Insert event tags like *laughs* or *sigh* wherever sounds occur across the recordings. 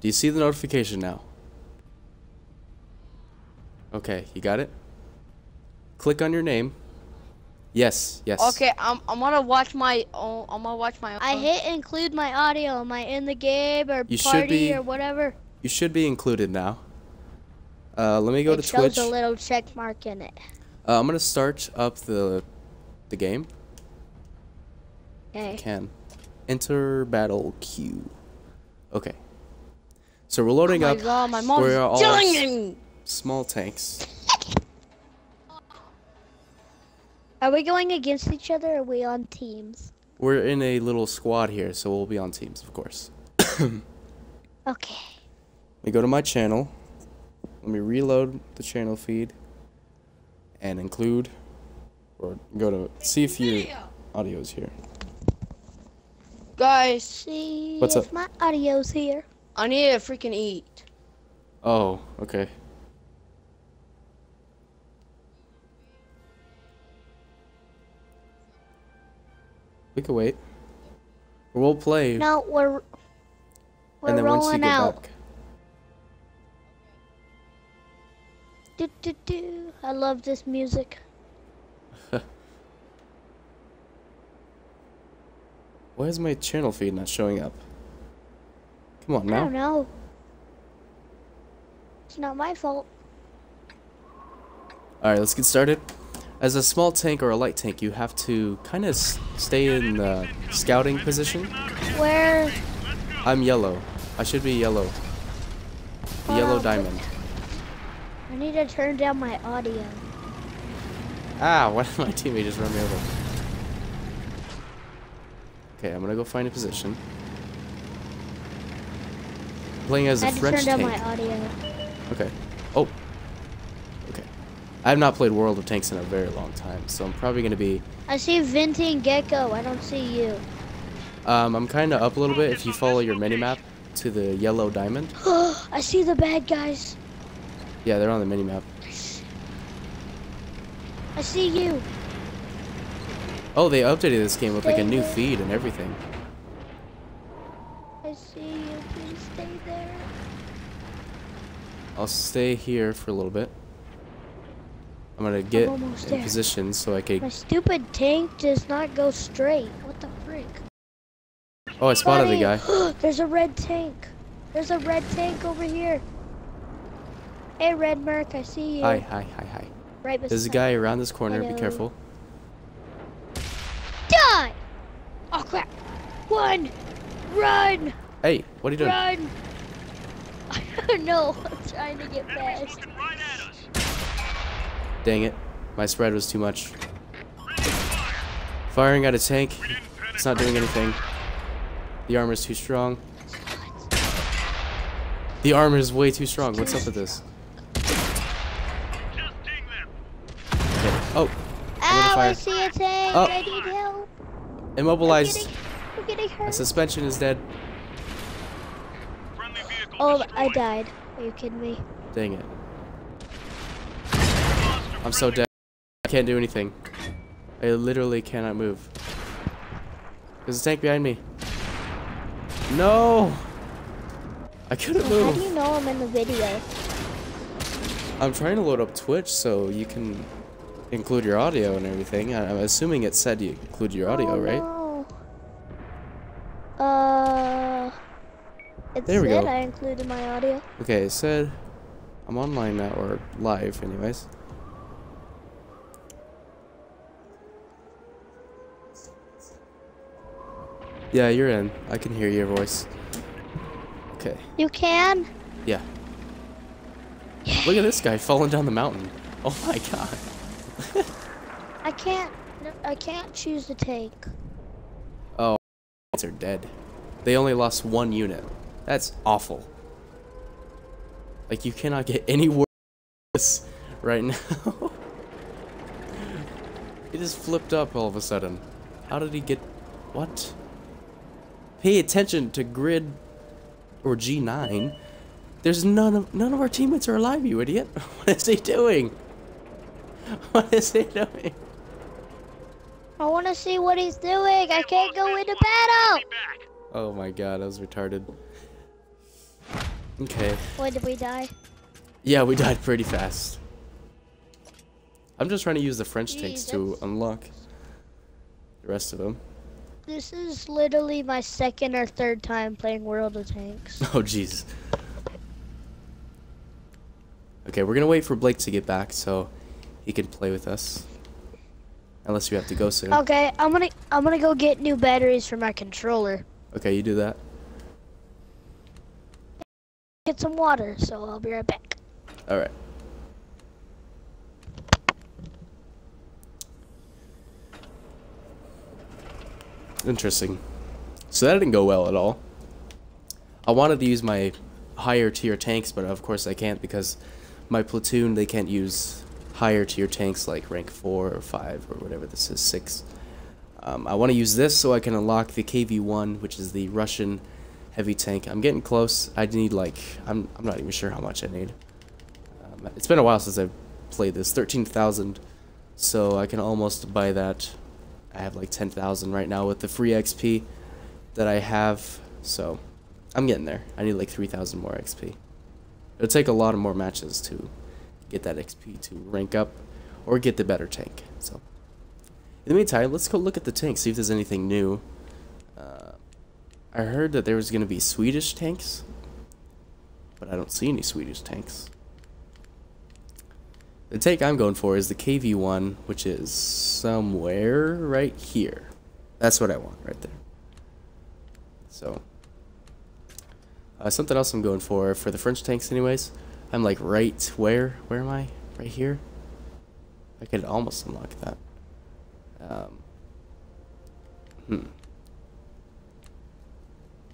Do you see the notification now? Okay, you got it? Click on your name. Yes, yes. Okay, I'm I'm gonna watch my oh, I'm gonna watch my. I hit include my audio. Am I in the game or You should party be- or whatever? You should be included now. Uh, let me go it to shows Twitch. a little check mark in it. Uh, I'm gonna start up the the game. Okay. Can enter battle queue. Okay. So we're loading oh my up god, my mom's we're all killing me. small tanks. Are we going against each other or are we on teams? We're in a little squad here, so we'll be on teams, of course. *coughs* Okay. Let me go to my channel. Let me reload the channel feed and include or go to see if your audio is here. Guys, See What's if up? my audio's here. I need to freaking eat. Oh, okay. We can wait. We'll play, No, we're we're and then once you rolling get out. back. Do, do, do. I love this music. *laughs* Why is my channel feed not showing up? Come on I don't now. know. It's not my fault. Alright, let's get started. As a small tank or a light tank, you have to kind of stay in the scouting position. Where? I'm yellow. I should be yellow. The yellow but- diamond. I need to turn down my audio. Ah, *laughs* why did my teammate just run me over? Okay, I'm gonna go find a position. Playing as I a had to French turn down tank. my audio. Okay. Oh. Okay. I have not played World of Tanks in a very long time, so I'm probably gonna be. I see Venti and Gecko. I don't see you. Um, I'm kind of up a little bit if you follow your minimap to the yellow diamond. *gasps* I see the bad guys. Yeah, they're on the minimap. I see you. Oh, they updated this game with like a new feed and everything. I see you. Please stay there. I'll stay here for a little bit. I'm gonna get almost in there. position so I can. My stupid tank does not go straight. What the frick? Oh, I spotted Buddy, a guy. *gasps* There's a red tank. There's a red tank over here. Hey, Red Murk, I see you. Hi, hi, hi, hi. Right beside There's a guy around this corner. Be careful. Die! Oh crap! Run! Run! Hey, what are you doing? Run! I don't know. I'm trying to get past. Dang it. My spread was too much. Firing at a tank. It's not doing anything. The armor is too strong. The armor is way too strong. What's up with this? Okay. Oh, Ow! Ah, I fire. see a tank. Oh. I need help. I'm immobilized. Getting, I'm getting My suspension is dead. Oh, I died. Are you kidding me? Dang it. I'm so dead. I can't do anything. I literally cannot move. There's a tank behind me. No! I couldn't How do move. you know I'm in the video? I'm trying to load up Twitch so you can include your audio and everything. I- I'm assuming it said you include your audio, oh, right? No. There we go. I included my audio. Okay, it said I'm online now, or live, anyways. Yeah, you're in. I can hear your voice. Okay. You can? Yeah. *sighs* Look at this guy falling down the mountain. Oh my god. *laughs* I can't. I can't choose the tank. Oh, are dead. They only lost one unit. That's awful. Like you cannot get any worse right now. *laughs* he just flipped up all of a sudden. How did he get what? Pay attention to grid or G9. There's none of none of our teammates are alive, you idiot. *laughs* What is he doing? What is he doing? I want to see what he's doing. I can't go into battle. Oh my god, I was retarded. Okay. When did we die? Yeah, we died pretty fast. I'm just trying to use the French tanks to unlock the rest of them. This is literally my second or third time playing World of Tanks. *laughs* Oh, jeez. Okay, we're gonna wait for Blake to get back so he can play with us. Unless you have to go soon. Okay, I'm gonna I'm gonna go get new batteries for my controller. Okay, you do that. Get some water, so I'll be right back. Alright. Interesting. So that didn't go well at all. I wanted to use my higher tier tanks, but of course I can't because my platoon, they can't use higher tier tanks like rank 4 or 5 or whatever this is, 6. Um, I want to use this so I can unlock the KV-1, which is the Russian heavy tank. I'm getting close. I need like, I'm, I'm not even sure how much I need. Um, it's been a while since I've played this, 13,000, so I can almost buy that. I have like 10,000 right now with the free XP that I have, so I'm getting there. I need like 3,000 more XP. It'll take a lot of more matches to get that XP to rank up or get the better tank. So, in the meantime, let's go look at the tank, see if there's anything new. I heard that there was going to be Swedish tanks, but I don't see any Swedish tanks. The tank I'm going for is the KV-1, which is somewhere right here. That's what I want right there. So, uh, something else I'm going for, for the French tanks anyways, I'm like right where? Where am I? Right here? I could almost unlock that. Um, hmm.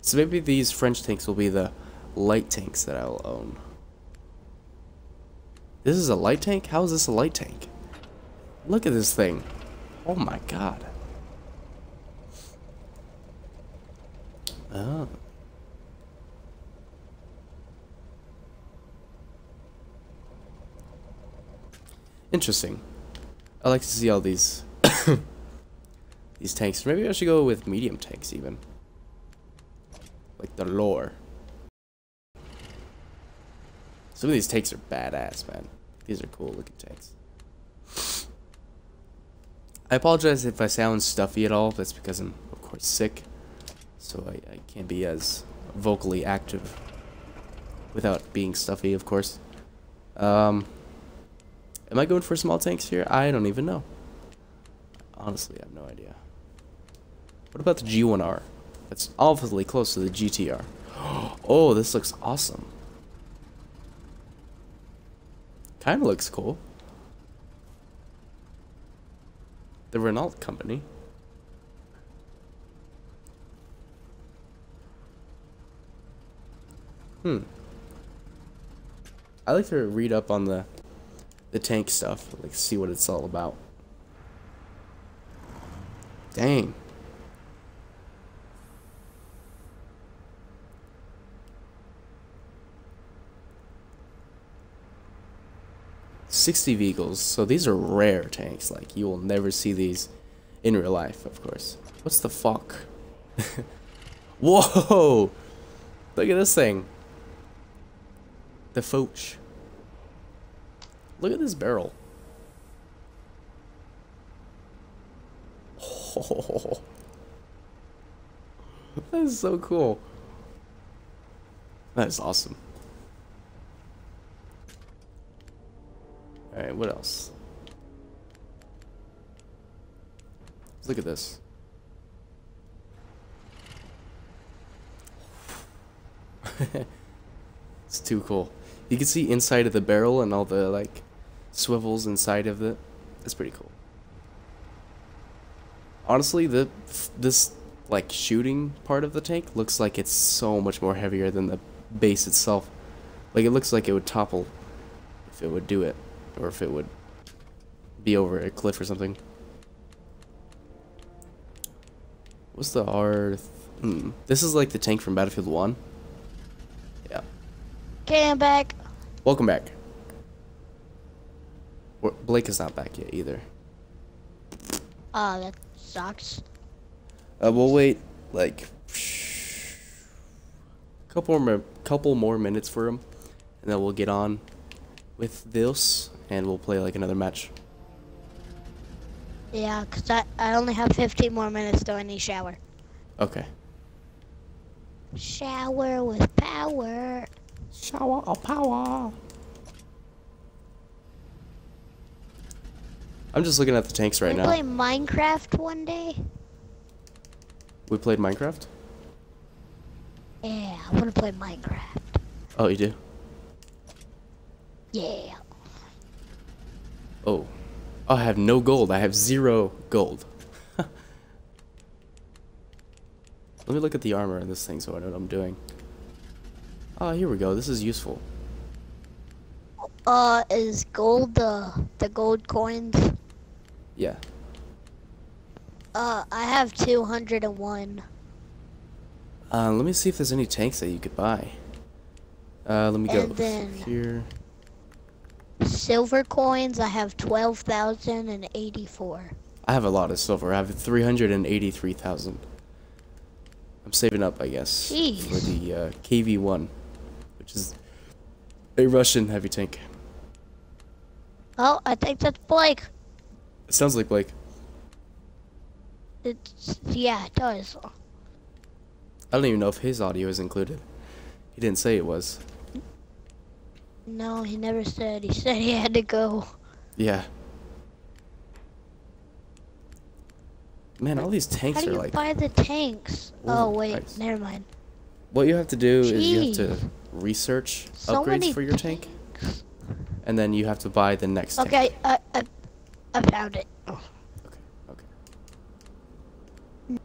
So maybe these French tanks will be the light tanks that I'll own. This is a light tank? How is this a light tank? Look at this thing. Oh my god. Oh. Interesting. I like to see all these *coughs* these tanks. Maybe I should go with medium tanks even. Like the lore. Some of these tanks are badass, man. These are cool looking tanks. I apologize if I sound stuffy at all. That's because I'm, of course, sick. So I, I can't be as vocally active without being stuffy, of course. Um, am I going for small tanks here? I don't even know. Honestly, I have no idea. What about the G1R? That's awfully close to the GTR. *gasps* Oh, this looks awesome. Kind of looks cool. The Renault company. Hmm. I like to read up on the the tank stuff, like see what it's all about. Dang. Sixty vehicles, so these are rare tanks. Like you will never see these in real life, of course. What's the fuck? *laughs* Whoa! Look at this thing. The Foch. Look at this barrel. Oh, *laughs* that is so cool. That is awesome. Alright, what else? Look at this. *laughs* it's too cool. You can see inside of the barrel and all the like swivels inside of it. It's pretty cool. Honestly, the this like shooting part of the tank looks like it's so much more heavier than the base itself. Like it looks like it would topple if it would do it or if it would be over a cliff or something. What's the R? Hmm. This is like the tank from Battlefield 1. Yeah. Okay, I'm back. Welcome back. Blake is not back yet either. Ah, that sucks. Uh, we'll wait like Couple more, couple more minutes for him, and then we'll get on with this, and we'll play like another match. Yeah, because I, I only have 15 more minutes till I need shower. Okay. Shower with power. Shower of power. I'm just looking at the tanks right we now. play Minecraft one day? We played Minecraft. Yeah, I want to play Minecraft. Oh, you do. Yeah. Oh. Oh, I have no gold. I have zero gold. *laughs* Let me look at the armor in this thing so I know what I'm doing. Oh, here we go. This is useful. Uh, is gold the the gold coins? Yeah. Uh, I have 201. Uh, let me see if there's any tanks that you could buy. Uh, let me go then- here. Silver coins, I have 12,084. I have a lot of silver. I have 383,000. I'm saving up, I guess, for the uh, KV-1, which is a Russian heavy tank. Oh, I think that's Blake. It sounds like Blake. It's, yeah, it does. I don't even know if his audio is included. He didn't say it was. No, he never said. He said he had to go. Yeah. Man, all these tanks How do are you like. buy the tanks? Oh, wait, never mind. What you have to do is you have to research So upgrades for your tank, and then you have to buy the next tank. Okay, I, I, I found it. Okay. Okay.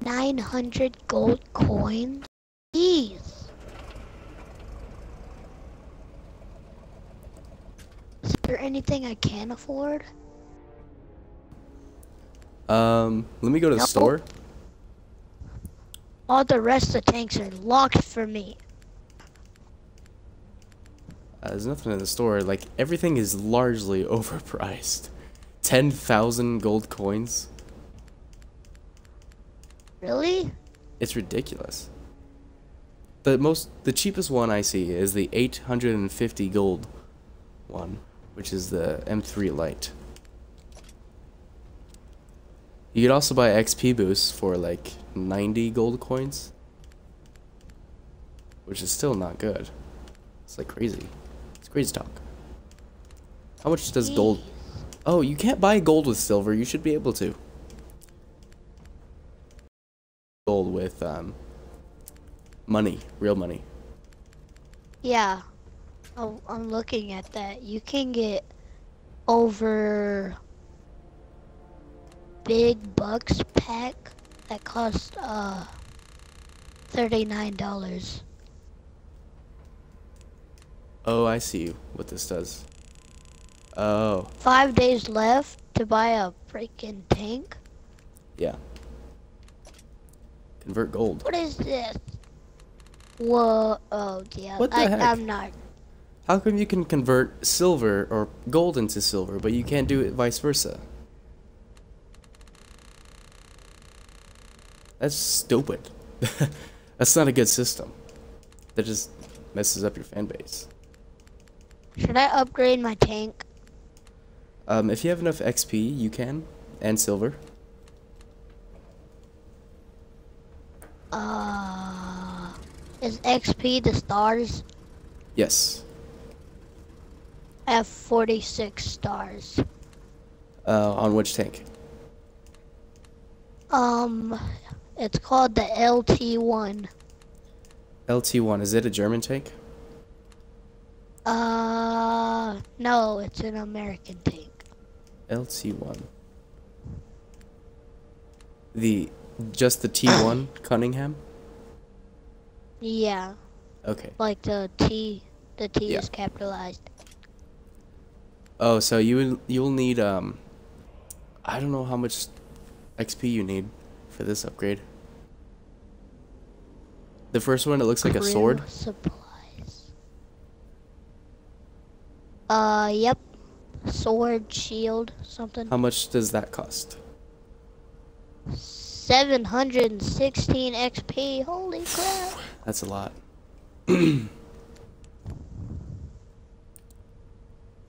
900 gold coins? Jeez. Is there anything I can afford? Um, let me go to the No. store. All the rest of the tanks are locked for me. Uh, there's nothing in the store. Like everything is largely *laughs* overpriced. Ten thousand gold coins. Really? It's ridiculous. The most, the cheapest one I see is the 850 gold one, which is the M3 Light. You could also buy XP boosts for like 90 gold coins, which is still not good. It's like crazy. It's crazy talk. How much does gold? Oh, you can't buy gold with silver. You should be able to. Gold with um money, real money. Yeah. Oh, I'm looking at that. You can get over big bucks pack that cost uh $39. Oh, I see what this does. Oh, Five days left to buy a freaking tank? yeah. Convert gold. What is this? Whoa, oh yeah, What the I, heck? I'm not. How come you can convert silver or gold into silver, but you can't do it vice versa? That's stupid. *laughs* That's not a good system. That just messes up your fan base. Should I upgrade my tank? Um, if you have enough XP, you can, and silver. Uh, is XP the stars? Yes. I have 46 stars. Uh, on which tank? Um, it's called the LT1. LT1. Is it a German tank? Uh, no, it's an American tank. LT1. The just the T1 *coughs* Cunningham. Yeah, Okay. like the T, the T Yeah. is capitalized. Oh, so you you'll need um I don't know how much XP you need for this upgrade. The first one it looks like a sword. Supplies. Uh, yep. Sword, shield, something. How much does that cost? 716 XP. Holy crap. That's a lot. *clears throat*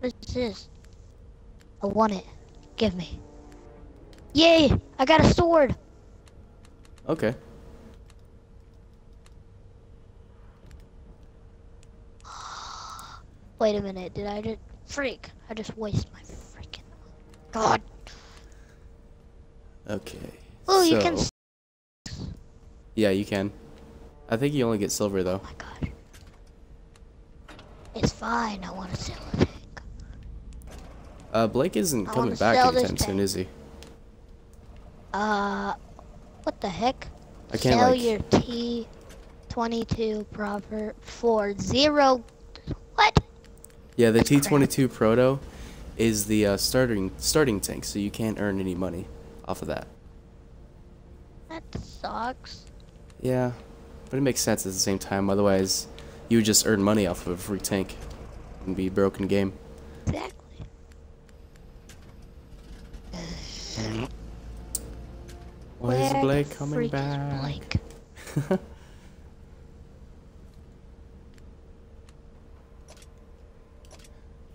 What is this? I want it. Give me. Yay! I got a sword. Okay. *gasps* Wait a minute. Did I just freak? I just wasted my freaking God. Okay. Oh, you can. Yeah, you can. I think you only get silver though. Oh my God. It's fine. I want to sell it. Uh, Blake isn't I coming back anytime soon, is he? Uh, what the heck? I can't Sell like. your T twenty-two proper for zero. What? Yeah, the That's. T22 Proto is the uh, starting starting tank, so you can't earn any money off of that. That sucks. Yeah, but it makes sense at the same time. Otherwise, you would just earn money off of a free tank and be a broken game. Exactly. Why is Where the Blake coming back? Blake? *laughs*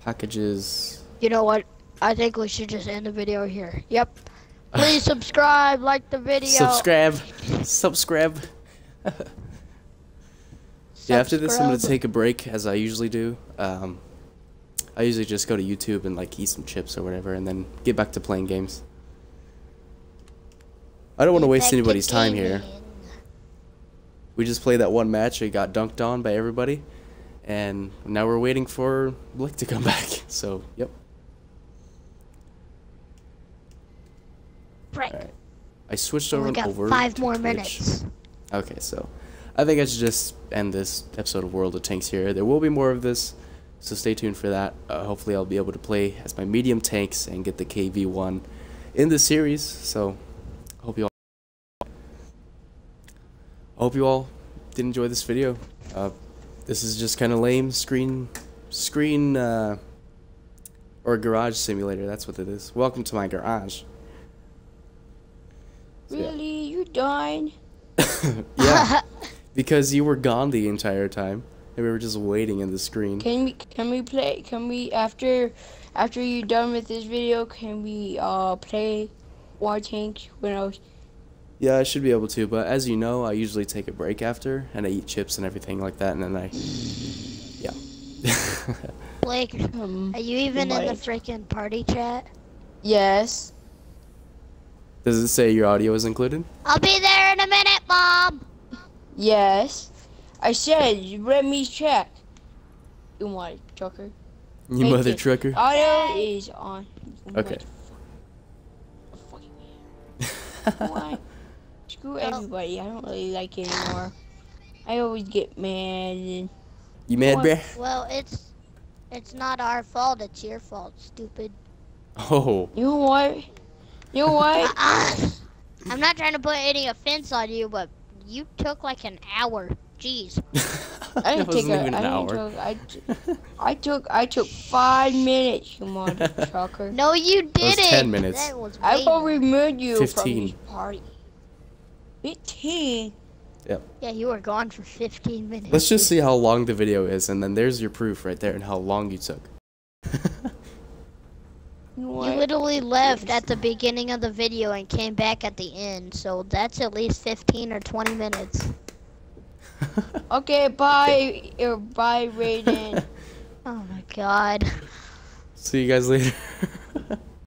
Packages. You know what? I think we should just end the video here. Yep. *laughs* Please subscribe, like the video. Subscribe. Subscribe. *laughs* Yeah, after this, I'm gonna take a break as I usually do. Um, I usually just go to YouTube and like eat some chips or whatever, and then get back to playing games. I don't want to waste anybody's time here. We just played that one match. We got dunked on by everybody, and now we're waiting for Blake to come *laughs* back. So, yep. Alright. I switched We over got over five more Twitch. minutes. Okay, so I think I should just end this episode of World of Tanks here. There will be more of this, so stay tuned for that. Uh, hopefully, I'll be able to play as my medium tanks and get the KV1 in the series. So, hope you all. Hope you all did enjoy this video. Uh, this is just kind of lame screen, screen, uh, or garage simulator. That's what it is. Welcome to my garage. So, yeah. Really? You done? *laughs* yeah. *laughs* Because you were gone the entire time, and we were just waiting in the screen. Can we can we play can we after after you're done with this video can we uh play War Tank when I was Yeah, I should be able to, but as you know, I usually take a break after, and I eat chips and everything like that, and then I, yeah. *laughs* Blake, um are you even in the freaking party chat? yes. Does it say your audio is included? I'll be there in a minute, Mom. Yes. I said let me check. You want trucker? You Thank mother you. trucker. Audio is on. Okay. Why? *laughs* Screw everybody. I don't really like it anymore. I always get mad and You mad, What? bruh? Well, it's it's not our fault. It's your fault, stupid. Oh, you know what? You know what? *laughs* I'm not trying to put any offense on you, but you took like an hour. Jeez. *laughs* I didn't take a, even I an hour. Took, I, *laughs* t- I took I took five minutes, you mother trucker. No, you didn't. 10 minutes. That was I way will more. remove you from 15. this party. Fifteen. Yeah, you were gone for 15 minutes. Let's just see how long the video is, and then there's your proof right there and how long you took. You *laughs* know You what? literally left at the beginning of the video and came back at the end, so that's at least 15 or 20 minutes. *laughs* Okay, bye, bye, Raiden. *laughs* Oh my god. See you guys later.